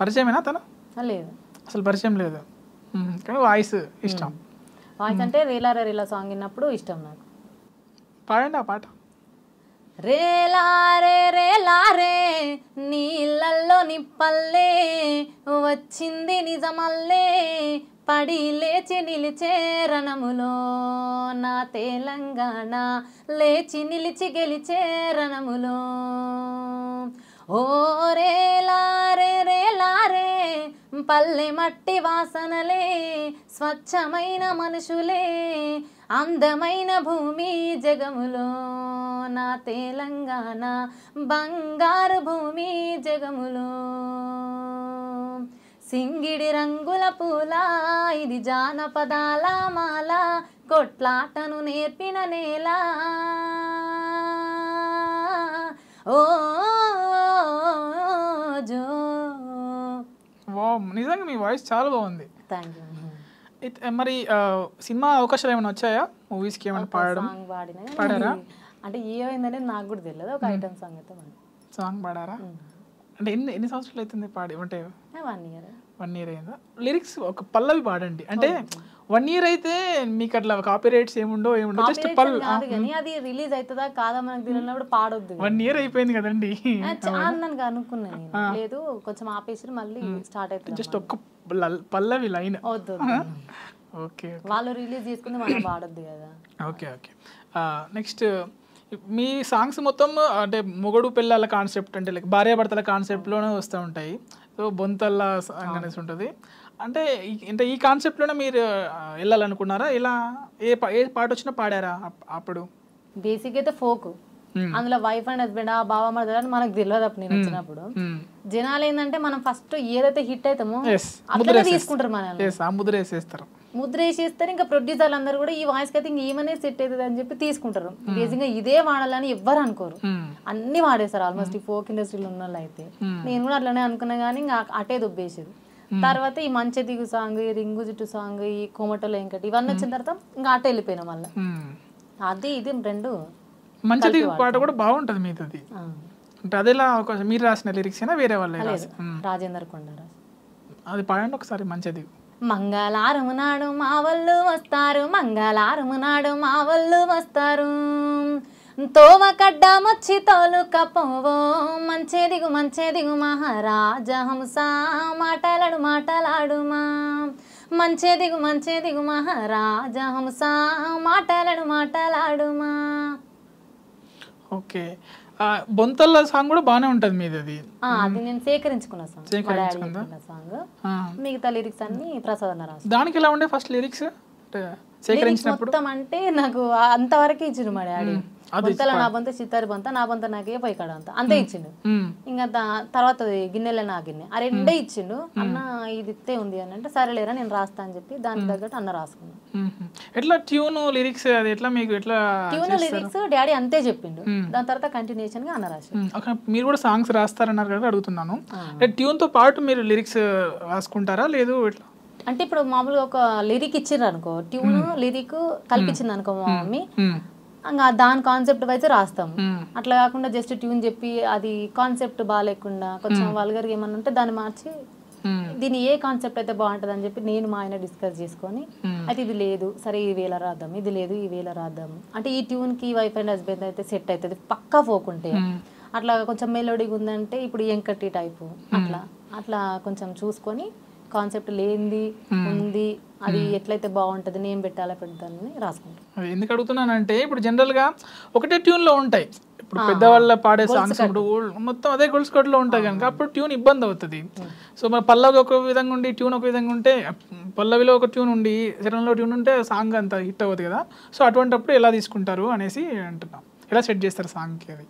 పరిచయమేనా తను? లేదు. అసలు పరిచయం లేదు. కానీ వాయిస్ ఇష్టం. వాయిస్ అంటే రేలా రేలా సాంగ్ విన్నప్పుడు ఇష్టం నాకు. పాడండి ఆ పాట. రేలారే రేలారే నీళ్ళల్లో నిప్పల్లే వచ్చింది నిజమల్లే పడి లేచి నిలిచే రణములో నా తెలంగాణ లేచి నిలిచి గెలిచే రణములో. ఓ రేలారే రేలారే పల్లె మట్టి వాసనలే స్వచ్ఛమైన మనుషులే అందమైన భూమి జగములో నా తెలంగాణ బంగారు భూమి జగములో. సింగిడి రంగుల పూల ఇది జానపదాల మాల కొట్లాటను నేర్పిన నేల. ఓ జో. నిజంగా మీ వాయిస్ చాలా బాగుంది. థ్యాంక్ యూ మరి సినిమా అవకాశాలు ఏమైనా వచ్చాయా? మూవీస్కి ఏమైనా పాడడం? పాడారా? అంటే ఏమైందనేది నాకు కూడా తెలియదు ఒక ఐటమ్ సాంగ్ అయితే సాంగ్ పాడారా? అంటే ఎన్ని ఎన్ని సంవత్సరాలు అవుతుంది పాడి? అంటే వన్ ఇయర్ వన్ ఇయర్ అయిందా? లిరిక్స్ ఒక పల్లవి పాడండి. అంటే వన్ ఇయర్ అయితే మీకు అట్లా కాపీ రైట్స్ ఏముండో ఏముండో జస్ట్ పల్ కానీ అది రిలీజ్ అవుతుందా కాదా మనకు తెలియనప్పుడు పాడొద్దు వన్ ఇయర్ అయిపోయింది కదండి. చాలా అనుకున్నాను నేను. లేదు కొంచెం ఆపేసి మళ్ళీ స్టార్ట్ అవుతుంది జస్ట్ ఒక్క లల్- పల్లవి లైన్. వద్దు వద్దు. ఓకే వాళ్ళు రిలీజ్ చేసుకుంది మనం పాడొద్దు కదా. Okay okay. నెక్స్ట్ మీ సాంగ్స్ మొత్తం అంటే మొగడు పిల్లల కాన్సెప్ట్ అంటే లైక్ భార్యాభర్తల కాన్సెప్ట్లోనే వస్తూ ఉంటాయి. సో బొంతల్ల సాంగ్ అనేసి ఉంటుంది. అంటే ఈ- అంటే ఈ కాన్సెప్ట్లోనే మీరు వెళ్ళాలనుకున్నారా? ఇలా ఏ ఏ పాట వచ్చినా పాడారా అప్- అప్పుడు? బేసిక్ అయితే ఫోక్. అందులో వైఫ్ అండ్ హస్బెండ్ ఆ బావ మరదలు అని మనకు తెలియదు అప్పుడు నేను వచ్చినప్పుడు. జనాలు ఏంటంటే మనం ఫస్ట్ ఏదైతే హిట్ అవుతామో అట్లనే తీసుకుంటారు ఆ ముద్ర వేసేస్తారు. ముద్ర వేసేస్తారు ఇంకా ప్రొడ్యూసర్లు అందరూ కూడా ఈ వాయిస్ అయితే ఇంక సెట్ అవుతుంది అని చెప్పి తీసుకుంటారు. బేసిక్గా ఇదే వాడాలని ఎవ్వరు అనుకోరు. Hmm. అన్ని వాడేస్తారు ఆల్మోస్ట్ ఈ ఫోక్ ఇండస్ట్రీలో ఉన్న వాళ్ళు అయితే నేను కూడా అట్లనే అనుకున్నా కానీ ఇంకా అటే దుబ్బేసేది. తర్వాత ఈ మంచి దిగు సాంగ్ ఈ రింగు జుట్టు సాంగ్ ఈ కోమటలో ఇంకటి ఇవన్నీ వచ్చిన తర్వాత ఇంకా అటే వెళ్ళిపోయినా మళ్ళీ. అది ఇది రెండు మంచిది పాట కూడా బాగుంటుంది మీది అంటే అదేలా ఒక మీరు రాసిన లిరిక్స్ అయినా వేరే వాళ్ళే రాజేందర్ కొండరాజు అది పాడండి ఒకసారి మంచిది మంగళారము నాడు మా వాళ్ళు వస్తారు మంగళారము నాడు మా వాళ్ళు వస్తారు. తోవ కడ్డామొచ్చి తోలుకపోవో. మంచేదిగు మంచేదిగు మహారాజా హంస మాటలాడు మాటలాడుమా. మంచేదిగు మంచేదిగు మహారాజా హంస మాటలాడు మాటలాడుమా. ఓకే. బొంతల్ల సాంగ్ కూడా బాగానే ఉంటుంది మీది అది. అది నేను సేకరించుకున్న సాంగ్? చెప్పిన సాంగ్. మిగతా లిరిక్స్ అన్ని ప్రసాద్ రాసు దానికి ఎలా ఉండే ఫస్ట్ లిరిక్స్? సేకరించినప్పుడు? మొత్తం అంటే నాకు అంతవరకు ఇచ్చిండు మా డాడీ బొంతల నా బొంత చిత్తారి బొంత నా బొంత నాకే పోయి కాడ అంత. అంతే ఇచ్చిండు. ఇంకా తర్వాత గిన్నెలే నా గిన్నె. ఆ రెండే ఇచ్చిండు. అన్న ఇది ఇత్తే ఉంది అని అంటే సరేలేరా నేను రాస్తా అని చెప్పి దానికి తగ్గట్టు అన్న రాసుకున్నాను. ఎట్లా ట్యూన్ లిరిక్స్ అది ఎట్లా మీకు ఎట్లా ట్యూన్ లిరిక్స్ డాడీ అంతే చెప్పిండు. దాని తర్వాత కంటిన్యూషన్గా అన్న. ఒక మీరు కూడా సాంగ్స్ రాస్తారన్నారు కదా అడుగుతున్నాను. ట్యూన్తో పాటు మీరు లిరిక్స్ రాసుకుంటారా? లేదు ఎట్లా? అంటే ఇప్పుడు మామూలుగా ఒక లిరిక్ ఇచ్చిండ్రు అనుకో ట్యూన్ లిరిక్ కల్పించింది అనుకో మా మమ్మీ. మ్మ్. ఇంకా దాని కాన్సెప్ట్ వైజ్ రాస్తాము. అట్లా కాకుండా జస్ట్ ట్యూన్ చెప్పి అది కాన్సెప్ట్ బాగాలేకుండా కొంచెం వల్గర్ ఏమన్నా ఉంటే దాన్ని మార్చి. దీని ఏ కాన్సెప్ట్ అయితే బాగుంటుంది అని చెప్పి నేను మా ఆయన డిస్కస్ చేసుకొని అయితే ఇది లేదు సరే ఈ వేళ రాద్దాం ఇది లేదు ఈ వేళ రాద్దాం. అంటే ఈ ట్యూన్కి వైఫ్ అండ్ హస్బెండ్ అయితే సెట్ అవుతుంది పక్కా పోకుంటే అట్లా కొంచెం మెలోడీగా ఉందంటే ఇప్పుడు ఎంకట్టి టైపు అట్లా అట్లా కొంచెం చూసుకొని కాన్సెప్ట్ లేనిది ఉంది. అది ఎట్లయితే బాగుంటుంది నేను పెట్టాలా పెడతానని రాసుకుంటాం అది ఎందుకు అడుగుతున్నానంటే ఇప్పుడు జనరల్గా ఒకటే ట్యూన్లో ఉంటాయి. ఇప్పుడు పెద్దవాళ్ళ పాడే సాంగ్స్ ఇప్పుడు మొత్తం అదే గొలుసు కట్టులో ఉంటాయి కనుక అప్పుడు ట్యూన్ ఇబ్బంది అవుతుంది. సో మన పల్లవి ఒక విధంగా ఉండి ట్యూన్ ఒక విధంగా ఉంటే పల్లవిలో ఒక ట్యూన్ ఉండి చరణంలో ట్యూన్ ఉంటే సాంగ్ అంత హిట్ అవ్వదు కదా. సో అటువంటిప్పుడు ఎలా తీసుకుంటారు అనేసి అంటున్నాం. ఎలా సెట్ చేస్తారు సాంగ్కి అది?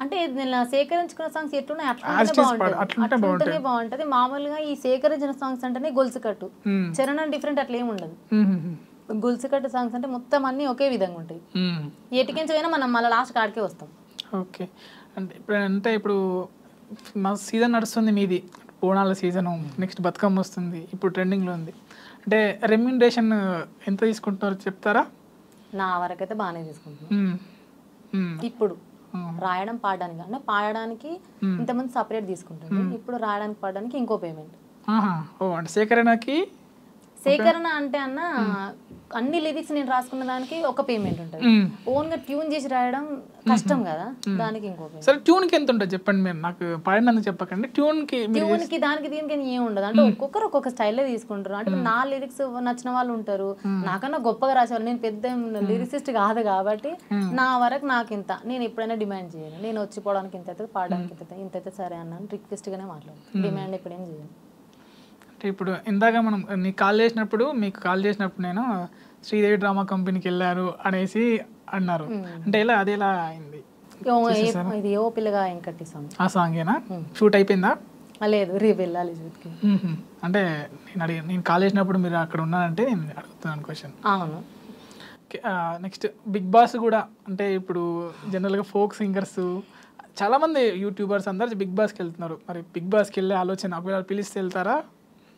అంటే నేను సేకరించుకున్న సాంగ్స్ ఎట్లున్నాయి బాగుంటది. మామూలుగా ఈ సేకరించిన సాంగ్స్ అంటేనే గొలుసు కట్టు. చరణం డిఫరెంట్ అట్లా ఏమి ఉండదు. గొలుసు కట్టు సాంగ్స్ అంటే మొత్తం అన్ని ఒకే విధంగా ఉంటాయి. మ్మ్. ఎటుకించి పోయినా మనం మళ్ళీ లాస్ట్ కాడికే వస్తాం. ఓకే. అంటే ఇప్పుడు అంటే ఇప్పుడు మా సీజన్ నడుస్తుంది మీది. బోనాల సీజన్ నెక్స్ట్ బతుకమ్మ వస్తుంది. ఇప్పుడు ట్రెండింగ్లో ఉంది. అంటే రెమ్యూనరేషన్ ఎంత తీసుకుంటున్నారో చెప్తారా? నా వరకైతే బాగానే తీసుకుంటున్నాం. మ్మ్. మ్మ్. ఇప్పుడు. రాయడం పాడడానికి అంటే పాడడానికి ఇంతమంది సపరేట్ తీసుకుంటుంది ఇప్పుడు రాయడానికి పాడడానికి ఇంకో పేమెంట్ సేకరణకి సేకరణ అంటే అన్న అన్ని లిరిక్స్ నేను రాసుకున్న దానికి ఒక పేమెంట్ ఉంటుంది. మ్మ్. ఓన్గా ట్యూన్ చేసి రాయడం కష్టం కదా దానికి ఇంకో సరే ట్యూన్కి ఎంత ఉంటుంది చెప్పండి మీరు? నాకు పాడినందుకు చెప్పకండి. ట్యూన్కి మీరు ట్యూన్కి దానికి దీనికి ఏం ఉండదు. అంటే ఒక్కొక్కరు ఒక్కొక్క స్టైల్లో తీసుకుంటారు. అంటే నా లిరిక్స్ నచ్చిన వాళ్ళు ఉంటారు. నాకన్నా గొప్పగా రాసేవాళ్ళు. నేను పెద్ద లిరిసిస్ట్ కాదు కాబట్టి నా వరకు నాకు ఇంత. నేను ఎప్పుడైనా డిమాండ్ చేయను. నేను వచ్చి పోవడానికి ఇంత అయితే పాడడానికి ఇంత అయితే, ఇంత అయితే సరే అన్నాను రిక్వెస్ట్ గానే మాట్లాడు డిమాండ్ ఎప్పుడేం చేయను. అంటే ఇప్పుడు ఇందాక మనం నీకు కాల్ చేసినప్పుడు మీకు కాల్ చేసినప్పుడు నేను శ్రీదేవి డ్రామా కంపెనీకి వెళ్ళారు అనేసి అన్నారు. అంటే ఎలా అది ఎలా అయింది? ఓ, ఇది పిల్లగా వెంకట్టి సాంగ్ ఆ సాంగేనా? షూట్ అయిపోయిందా? లేదు రేపు వెళ్ళాలి షూట్కి. అంటే నేను అడిగి నేను కాల్ చేసినప్పుడు మీరు అక్కడ ఉన్నారంటే నేను అడుగుతున్నాను క్వశ్చన్ అవును. నెక్స్ట్ బిగ్ బాస్ కూడా అంటే ఇప్పుడు జనరల్గా ఫోక్ సింగర్స్ చాలామంది యూట్యూబర్స్ అందరు బిగ్ బాస్కి వెళ్తున్నారు. మరి బిగ్ బాస్కి వెళ్ళే ఆలోచన ఒకవేళ పిలిస్తే వెళ్తారా?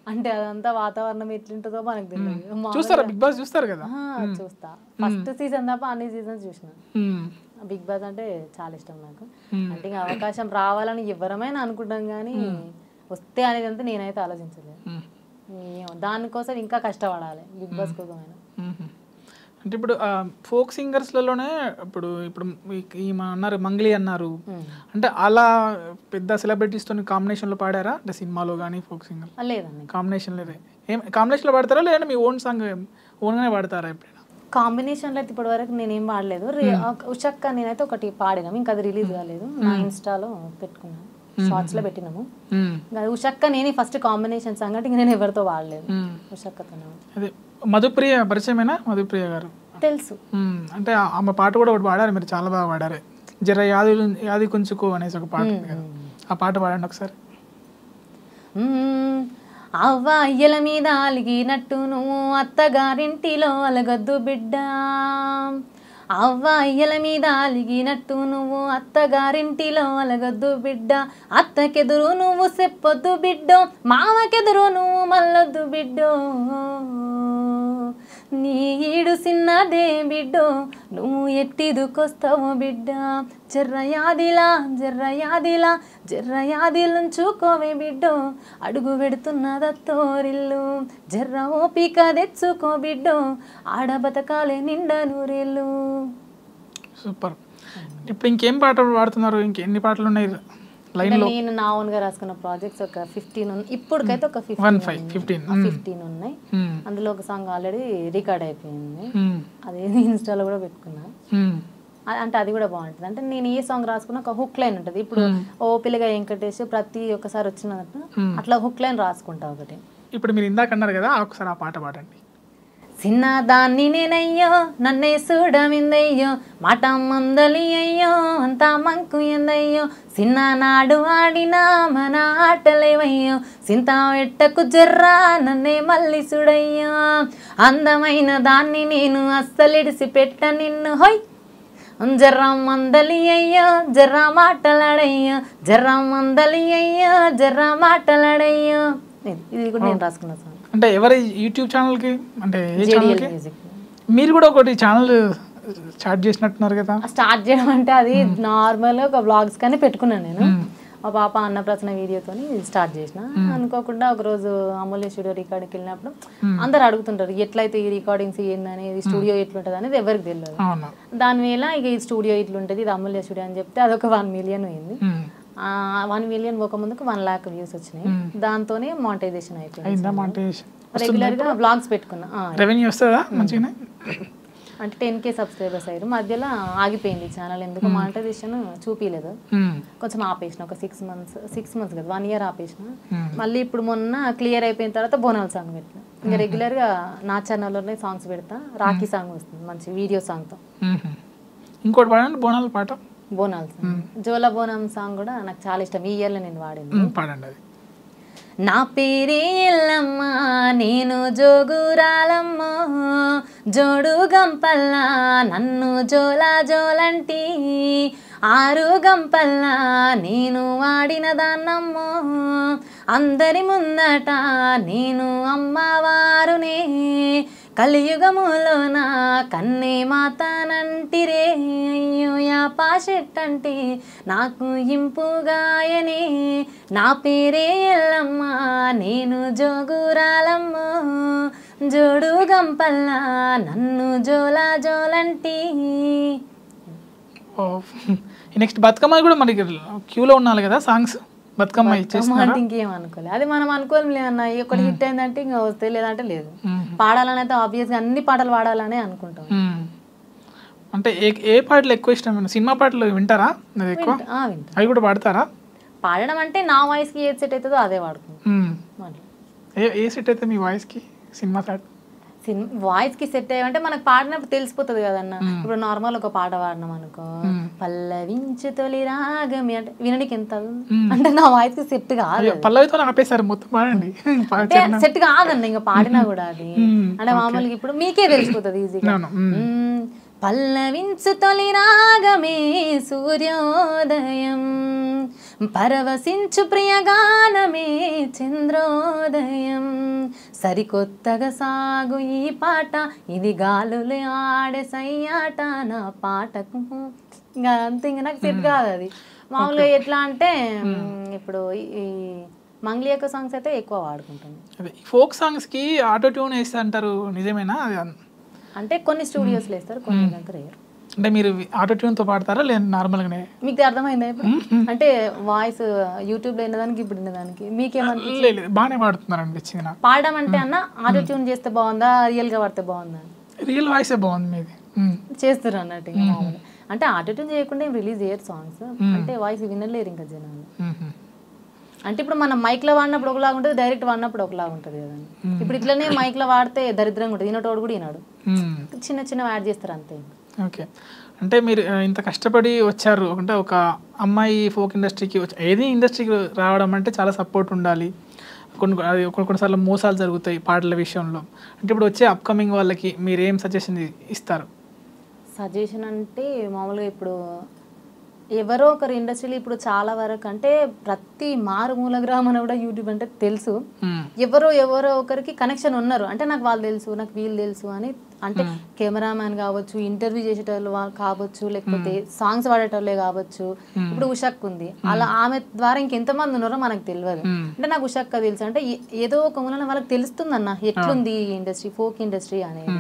అంటే అదంతా వాతావరణం ఎట్లుంటుందో మనకు తెలియదు చూస్తారా? బిగ్ బాస్ చూస్తారు కదా? చూస్తా. ఫస్ట్ సీజన్ తప్ప అన్ని సీజన్స్ చూసిన. బిగ్ బాస్ అంటే చాలా ఇష్టం నాకు. అంటే ఇంకా అవకాశం రావాలని ఎవరమైనా అనుకుంటాం కానీ వస్తే అనేది అంతా నేనైతే ఆలోచించలేదు. దానికోసం ఇంకా కష్టపడాలి. బిగ్ బాస్ కోసమైనా. మ్మ్. అంటే ఇప్పుడు ఫోక్ సింగర్స్లలోనే ఇప్పుడు ఇప్పుడు ఈ- అన్నారు మంగ్లీ అన్నారు. అంటే అలా పెద్ద సెలబ్రిటీస్తో కాంబినేషన్లో పాడారా? అంటే సినిమాలో కానీ ఫోక్ సింగర్? లేదండి. కాంబినేషన్ లేదా. ఏం కాంబినేషన్లో పాడతారా? లేదంటే మీ ఓన్ సాంగ్ ఓన్గానే పాడతారా ఎప్పుడైనా? కాంబినేషన్లో అయితే ఇప్పటి వరకు నేనేం ఒక- ఉషక్క నేనైతే ఒకటి పాడినాము ఇంకా అది రిలీజ్ కాలేదు. నా ఇన్స్టాలో పెట్టుకున్నాను షార్ట్స్లో పెట్టినాము. ఉషక్క నేనే ఫస్ట్ కాంబినేషన్ సాంగ్ అంటే ఇంక నేను ఎవరితో. ఉషక్కతో అదే మధుప్రియ పరిచయమేనా? మధుప్రియ గారు. తెలుసు. అంటే ఆమె పాట కూడా ఒకటి పాడారు మీరు చాలా బాగా పాడారు. జర యాది యాది కొంచుకో అనేసి ఒక పాట ఉంది కదా. ఆ పాట పాడండి ఒకసారి. మ్మ్. అవ్వ అయ్యల మీద అలిగినట్టు నువ్వు అత్తగారింటిలో అలగద్దు బిడ్డ. అవ్వ అయ్యల మీద అలిగినట్టు నువ్వు అత్తగారింటిలో అలగద్దు బిడ్డ. అత్తకెదురు నువ్వు చెప్పొద్దు బిడ్డో మావకెదురు నువ్వు మల్లొద్దు బిడ్డో. నీ ఈడు సిన్నదే బిడ్డో నువ్వు ఎట్టిదుకొస్తావు బిడ్డ? జర్రయాదిలా జర్రయాదిలా జర్రయాదిలుంచుకోవే బిడ్డో. అడుగు పెడుతున్నదత్తోరిల్లు జర్ర ఓపిక తెచ్చుకో బిడ్డో. ఆడ బతకాలే నిండా నూరేళ్ళు. సూపర్. ఇప్పుడు ఇంకేం పాట పాడుతున్నారు? ఇంకెన్ని పాటలు ఉన్నాయి నేను నా ఓన్గా రాసుకున్న ప్రాజెక్ట్స్ ఒక ఫిఫ్టీన్ ఇప్పటికైతే ఒక ఫిఫ్టీన్ ఫిఫ్టీన్ ఉన్నాయి. అందులో ఒక సాంగ్ ఆల్రెడీ రికార్డ్ అయిపోయింది. అది ఇన్స్టాలో కూడా పెట్టుకున్నా. అంటే అది కూడా బాగుంటుంది. అంటే నేను ఏ సాంగ్ రాసుకున్నా ఒక హుక్ లైన్ ఉంటుంది. ఇప్పుడు ఓ పిల్లగా వెంకటేష్ ప్రతి ఒక్కసారి వచ్చినట్టు అట్లా హుక్ లైన్ రాసుకుంటా ఒకటి. ఇప్పుడు మీరు ఇందాక అన్నారు కదా ఒకసారి ఆ పాట పాడండి. చిన్నదాన్ని నేనయ్యో నన్నే చూడమిందయ్యో మాట మందలి అయ్యో అంతా మంకు ఎందయ్యో చిన్ననాడు ఆడిన మన ఆటలేవయ్యో చింత వెట్టకు జర్రా నన్నే మళ్ళీ చూడయ్యో అందమైన దాన్ని నేను అస్సలిడిసి పెట్ట నిన్ను హొయ్! జర్రా మందలి అయ్యో జర్రా మాటలాడయ్యో జర్రా మందలి అయ్యో జర్రా మాటలాడయ్యో ఇది కూడా నేను రాసుకున్నా అంటే ఎవరి యూట్యూబ్ ఛానల్కి అంటే ఏ ఛానల్కి మీరు కూడా ఒకటి ఛానల్ స్టార్ట్ చేసినట్టున్నారు కదా. స్టార్ట్ చేయడం అంటే అది నార్మల్ ఒక బ్లాగ్స్ కానీ పెట్టుకున్నాను నేను. మా పాప అన్నప్రసన్న వీడియోతో స్టార్ట్ చేసిన. అనుకోకుండా ఒక రోజు అమూల్య స్టూడియో రికార్డింగ్కి వెళ్ళినప్పుడు అందరు అడుగుతుంటారు ఎట్లయితే ఈ రికార్డింగ్స్ ఏందనేది స్టూడియో ఎట్లుంటుంది అనేది ఎవరికి తెలియదు దానివల్ల ఇక ఈ స్టూడియో ఇట్లుంటుంది ఇది అమూల్య స్టూడియో అని చెప్తే అదొక వన్ మిలియన్ అయింది. వన్ మిలియన్ పోక ముందుకు వన్ లాక్ వ్యూస్ వచ్చినాయి. దాంతోనే మానిటైజేషన్ అయిపోయింది రెగ్యులర్గా బ్లాగ్స్ పెట్టుకున్నా. రెవెన్యూ వస్తుందా మంచిగానే? అంటే టెన్ కే సబ్స్క్రైబర్స్ అయ్యారు. మధ్యలో ఆగిపోయింది ఛానల్ ఎందుకు మానిటైజేషన్ చూపించలేదు. కొంచెం ఆపేసిన ఒక సిక్స్ మంత్స్ సిక్స్ మంత్స్ కదా వన్ ఇయర్ ఆపేసిన. మళ్ళీ ఇప్పుడు మొన్న క్లియర్ అయిపోయిన తర్వాత బోనాల్ సాంగ్ పెట్టిన. ఇంకా రెగ్యులర్గా నా ఛానల్లోనే సాంగ్స్ పెడతా. రాఖీ సాంగ్ వస్తుంది మంచి వీడియో సాంగ్తో. ఇంకోటి పాడండి బోనాల పాట. బోనాల్ సాంగ్. జోల బోనం సాంగ్ కూడా నాకు చాలా ఇష్టం. ఈ ఇయర్లో నేను వాడింది. మ్మ్, పాడండి అది. నా పేరే ఎల్లమ్మ నేను జోగురాలమ్మ. జోడు గంపల్లా నన్ను జోలా జోలంటి. ఆరు గంపల్లా నేను వాడిన దాన్నమ్మో. అందరి ముందట నేను అమ్మవారునే. కలియుగములోన? కన్నే మాతానంటిరే. అయ్యో యా పాషెట్టంటే నాకు ఇంపుగాయనే. నా పేరే ఎల్లమ్మ నేను జోగురాలమ్మో. జోడు గంపల్లా నన్ను జోలా జోలంటి. నెక్స్ట్ బతుకమ్మ కూడా మనకి క్యూలో ఉండాలి కదా సాంగ్స్? బతుకమ్మ అంటే ఇంకేం అనుకోలేదు అది మనం అనుకోలేం అన్న. ఒకటి హిట్ అయిందంటే ఇంకా వస్తే లేదంటే లేదు. పాడాలని అయితే ఆబ్వియస్గా అన్ని పాటలు పాడాలనే అనుకుంటాం. అంటే ఏ ఏ పాటలు ఎక్కువ ఇష్టం? సినిమా పాటలు వింటారా? ఎక్కువ? అవి కూడా పాడతారా? పాడడం అంటే నా వాయిస్కి ఏది సెట్ అవుతుందో అదే వాడుకుంటాం. ఏ సెట్ అయితే మీ వాయిస్కి సినిమా పాట సినిమా వాయిస్కి సెట్ అయ్యంటే మనకు పాడినప్పుడు తెలిసిపోతుంది కదన్న. ఇప్పుడు నార్మల్ ఒక పాట పాడినాం అనుకో. పల్లవించు తొలి రాగమి అంటే వినడానికి ఎంత అంటే నా వాయిస్కి సెట్ కాదు. పల్లవితో ఆపేశారు మొత్తం పాడండి. సెట్ కాదన్న ఇంకా పాడినా కూడా అది. అంటే మామూలుగా ఇప్పుడు మీకే తెలిసిపోతుంది ఈజీగా. పల్లవించు తొలి రాగమే సూర్యోదయం. పరవశించు ప్రియగానమే చంద్రోదయం. సరికొత్తగా సాగు ఈ పాట ఇది గాలులు ఆడే సయ్యాట నా పాటకు. ఇంకా అంతే ఇంకా నాకు సెట్ కాదు అది. మామూలుగా ఎట్లా అంటే ఇప్పుడు ఈ మంగ్లీ యొక్క సాంగ్స్ అయితే ఎక్కువ వాడుకుంటాను. అదే ఫోక్ సాంగ్స్కి ఆటో ట్యూన్ వేస్తే అంటారు నిజమేనా అంటే కొన్ని స్టూడియోస్లో వేస్తారు కొన్ని దగ్గర వేయరు. అంటే మీరు ఆటో ట్యూన్తో పాడతారా లేదు నార్మల్గానే? మీకు అర్థమైందా ఇప్పుడు? అంటే వాయిస్ యూట్యూబ్లో విన్నదానికి ఇప్పుడు విన్నదానికి లేదు బాగానే పాడుతున్నారు అనిపించింది నాకు. పాడడం అంటే అన్న ఆటో ట్యూన్ చేస్తే బాగుందా రియల్గా పడితే బాగుందా? రియల్ వాయిసే బాగుంది మీది. చేస్తారు అన్నట్టు. అంటే ఆటో ట్యూన్ చేయకుండా రిలీజ్ చేయరు సాంగ్స్. అంటే వాయిస్ వినలేరు ఇంకా జనాలు. అంటే ఇప్పుడు మనం మైక్లో వాడినప్పుడు ఒకలాగా ఉంటుంది డైరెక్ట్ వాడినప్పుడు ఒకలాగా ఉంటుంది కదండి. ఇప్పుడు ఇట్లనే మైక్లో వాడితే దరిద్రంగా ఉంటుంది. ఈనటోడు కూడా ఈనాడు. చిన్న చిన్న యాడ్ చేస్తారు అంతే ఓకే. అంటే మీరు ఇంత కష్టపడి వచ్చారు. అంటే ఒక అమ్మాయి ఫోక్ ఇండస్ట్రీకి ఏది ఇండస్ట్రీకి రావడం అంటే చాలా సపోర్ట్ ఉండాలి. కొన్ని అది కొన్ని కొన్నిసార్లు మోసాలు జరుగుతాయి పాటల విషయంలో. అంటే ఇప్పుడు వచ్చే అప్కమింగ్ వాళ్ళకి మీరు ఏం సజెషన్ ఇస్తారు? సజెషన్ అంటే మామూలుగా ఇప్పుడు ఎవరో ఒకరు ఇండస్ట్రీలో ఇప్పుడు చాలా వరకు అంటే ప్రతి మారుమూల గ్రామం కూడా యూట్యూబ్ అంటే తెలుసు. ఎవరో ఎవరో ఒకరికి కనెక్షన్ ఉన్నారు. అంటే నాకు వాళ్ళు తెలుసు నాకు వీళ్ళు తెలుసు అని అంటే కెమెరామ్యాన్ కావచ్చు ఇంటర్వ్యూ చేసేటోళ్ళు కావచ్చు లేకపోతే సాంగ్స్ పాడేటోళ్ళే కావచ్చు. ఇప్పుడు ఉషక్ ఉంది. అలా ఆమె ద్వారా ఇంకెంతమంది ఉన్నారో మనకు తెలియదు అంటే నాకు ఉషక్క తెలుసు. అంటే ఏదో ఒక మూలన వాళ్ళకి తెలుస్తుంది అన్న ఎట్లుంది ఈ ఇండస్ట్రీ ఫోక్ ఇండస్ట్రీ అనేది.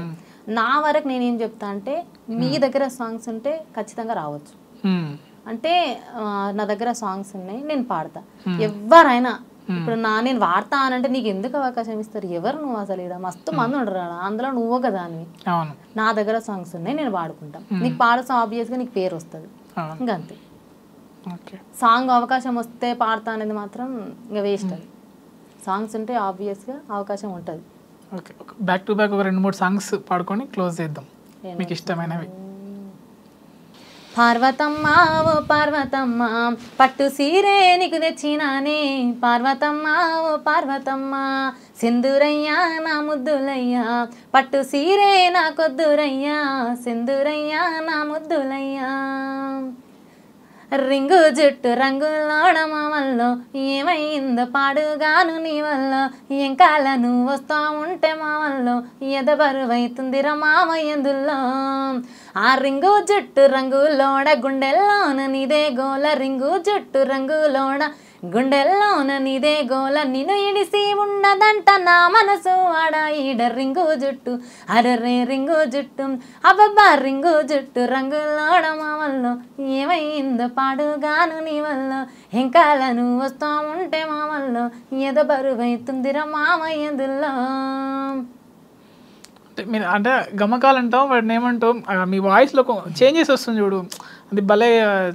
నా వరకు నేనేం చెప్తా అంటే మీ దగ్గర సాంగ్స్ ఉంటే ఖచ్చితంగా రావచ్చు. అంటే నా దగ్గర సాంగ్స్ ఉన్నాయి నేను పాడతా. ఎవరైనా ఇప్పుడు నా నేను వాడతా అని అంటే నీకు ఎందుకు అవకాశం ఇస్తారు? ఎవరు నువ్వు అసలు ఈడ? మస్తు మంది ఉండరు. అందులో నువ్వు కదా అని నా దగ్గర సాంగ్స్ ఉన్నాయి నేను పాడుకుంటా నీకు పాడసం ఆబ్వియస్గా నీకు పేరు వస్తుంది. ఇంకా అంతే. సాంగ్ అవకాశం వస్తే పాడతా అనేది మాత్రం ఇంకా వేస్ట్ అది. సాంగ్స్ ఉంటే ఆబ్వియస్గా అవకాశం ఉంటుంది. ఓకే. బ్యాక్ టు బ్యాక్ ఒక రెండు మూడు సాంగ్స్ పాడుకొని క్లోజ్ చేద్దాం. మీకు ఇష్టమైనవి. పార్వతమ్మ ఓ పార్వతమ్మ పట్టు సీరే నీకు తెచ్చినానే. పార్వతమ్మ ఓ పార్వతమ్మ సింధూరయ్యా నా ముద్దులయ్యా. పట్టు సీరే నా కొద్దురయ్యా సింధూరయ్యా నా ముద్దులయ్యా. రింగు జుట్టు రంగులోడ మామల్లో ఏమైందో పాడుగాను నీ వల్ల. ఎంకాల నువ్వు వస్తా ఉంటే మామల్లో ఎద బరువైతుందిరా మామయ్యందుల్లో ఆ రింగు జుట్టు రంగులోడ గుండెల్లోన నీదే గోల. రింగు జుట్టు రంగులోడ గుండెల్లోన నీదే గోల నిన్ను ఇడిసి ఉండదంట నా మనసు. ఆడ ఈడ రింగు జుట్టు అరరే రింగు జుట్టు అబ్బబ్బా రింగు జుట్టు రంగులోడ మామల్లో ఏమైందో పాడుగాను నీ వల్ల. ఎంకాల నువ్వు వస్తా ఉంటే మామల్లో ఎద బరువైతుందిరా మామయ్యందుల్లో అంటే మీరు అంటే గమకాలు అంటాం వాటిని ఏమంటాం మీ వాయిస్లో చేంజెస్ వస్తుంది చూడు. అది భలే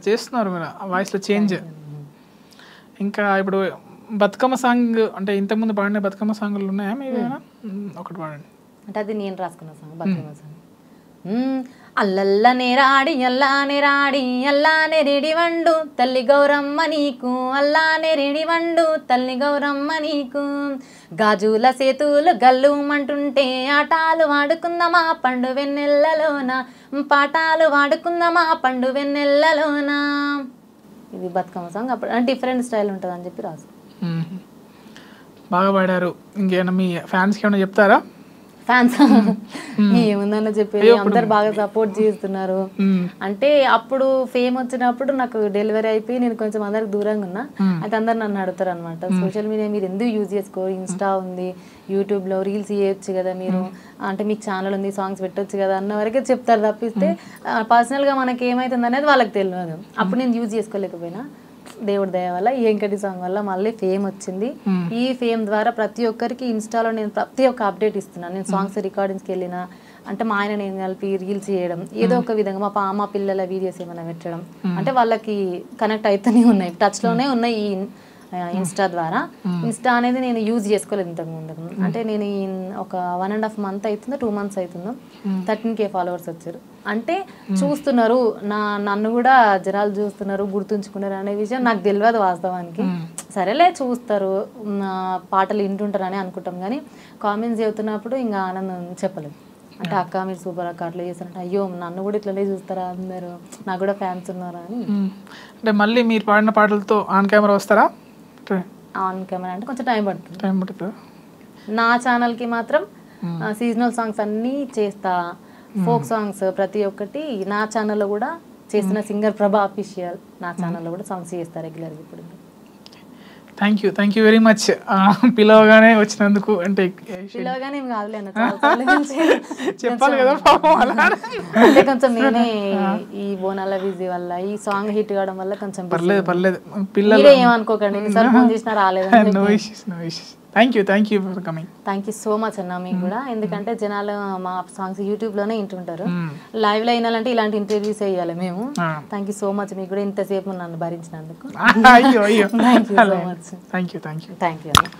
చేస్తున్నారు మీరు. ఆ వాయిస్లో చేంజ్ ఇంకా ఇప్పుడు బతుకమ్మ సాంగ్ అంటే ఇంతకుముందు పాడిన బతుకమ్మ సాంగ్లు ఉన్నాయా మీ దగ్గర? మ్మ్, ఒకటి పాడండి. అంటే అది నేను రాసుకున్న సాంగ్ బతుకమ్మ సాంగ్. మ్మ్. అల్లల్ల నేరాడి అల్లా నేరాడి అల్లా నెరిడి వండు తల్లి గౌరమ్మ నీకు అల్లా నెరిడి వండు తల్లి గౌరమ్మ నీకు. గాజుల సేతులు గల్లుమంటుంటే ఆటాలు వాడుకుందామా పండు వెన్నెల్లలోన పాటాలు వాడుకుందామా పండు వెన్నెల్లలోన ఇది బతుకమ్మ సాంగ్ అప్పుడు డిఫరెంట్ స్టైల్ ఉంటుంది అని చెప్పి రాసు బాగా పాడారు. ఇంకేమైనా మీ ఫ్యాన్స్కి ఏమైనా చెప్తారా? ఫ్యాన్స్ ఏముందన్న చెప్పేది? అందరు బాగా సపోర్ట్ చేస్తున్నారు. అంటే అప్పుడు ఫేమ్ వచ్చినప్పుడు నాకు డెలివరీ అయిపోయి నేను కొంచెం అందరికి దూరంగా ఉన్నా. అయితే అందరు నన్ను అడుగుతారు అనమాట సోషల్ మీడియా మీరు ఎందుకు యూజ్ చేసుకోరు ఇన్స్టా ఉంది యూట్యూబ్లో రీల్స్ చేయొచ్చు కదా మీరు. అంటే మీకు ఛానల్ ఉంది సాంగ్స్ పెట్టొచ్చు కదా అన్న వరకే చెప్తారు తప్పిస్తే పర్సనల్గా మనకి ఏమైతుంది అనేది వాళ్ళకి తెలియదు అప్పుడు నేను యూజ్ చేసుకోలేకపోయినా. దేవుడి దయ వల్ల ఈ వెంకటి సాంగ్ వల్ల మళ్ళీ ఫేమ్ వచ్చింది. ఈ ఫేమ్ ద్వారా ప్రతి ఒక్కరికి ఇన్స్టాలో నేను ప్రతి ఒక్క అప్డేట్ ఇస్తున్నాను. నేను సాంగ్స్ రికార్డింగ్స్కి వెళ్ళిన అంటే మా ఆయన నేను కలిపి రీల్స్ చేయడం ఏదో ఒక విధంగా మా పా మా పిల్లల వీడియోస్ ఏమైనా పెట్టడం. అంటే వాళ్ళకి కనెక్ట్ అవుతూనే ఉన్నాయి. టచ్లోనే ఉన్నాయి ఈ ఇన్స్టా ద్వారా. ఇన్స్టా అనేది నేను యూజ్ చేసుకోలేదు ఇంతకు ముందు. అంటే నేను ఒక వన్ అండ్ హాఫ్ మంత్ అవుతుందో టూ మంత్స్ అవుతుందో థర్టీన్ కే ఫాలోవర్స్ వచ్చారు. అంటే చూస్తున్నారు నా నన్ను కూడా జనాలు చూస్తున్నారు గుర్తుంచుకున్నారు అనే విషయం నాకు తెలియదు వాస్తవానికి. సరేలే చూస్తారు పాటలు వింటుంటారని అనుకుంటాం కానీ కామెంట్స్ చెబుతున్నప్పుడు ఇంకా ఆనందం చెప్పలేదు అంటే అక్క మీరు సూపర్ అక్క అట్లా చేస్తారంటే అయ్యో నన్ను కూడా ఇట్లనే చూస్తారా అందరు? నాకు కూడా ఫ్యాన్స్ ఉన్నారా అని. అంటే మళ్ళీ మీరు పాడిన పాటలతో ఆన్ కెమెరా వస్తారా? ఆన్ కెమెరా అంటే కొంచెం టైం పడుతుంది. టైం పడుతుందా నా ఛానల్కి మాత్రం సీజనల్ సాంగ్స్ అన్నీ చేస్తా. ఫోక్ సాంగ్స్ ప్రతి ఒక్కటి నా ఛానల్లో కూడా చేసిన సింగర్ ప్రభా అఫీషియల్ నా ఛానల్లో కూడా సాంగ్స్ చేస్తా రెగ్యులర్గా ఇప్పుడు. Thank you thank you very much పిలవగానే వచ్చినందుకు అంటే పిల్లగానే ఏం కాదులే చెప్పాలి కదా అంటే కొంచెం నేనే ఈ బోనాల బిజీ వల్ల ఈ సాంగ్ హిట్ కావడం వల్ల కొంచెం పర్లేదు పర్లేదు. పిల్లలు ఏమనుకోకండి ఫోన్ చేసినా రాలేదు thank you thank you for coming thank you so much అన్న మీకు కూడా. ఎందుకంటే జనాలు మా సాంగ్స్ యూట్యూబ్లోనే వింటుంటారు. లైవ్లో వినాలంటే ఇలాంటి ఇంటర్వ్యూస్ వేయాలి మేము. థ్యాంక్ యూ సో మచ్ మీకు కూడా ఇంతసేపు నన్ను భరించినందుకు. Thank you so much thank you thank you thank you అన్న.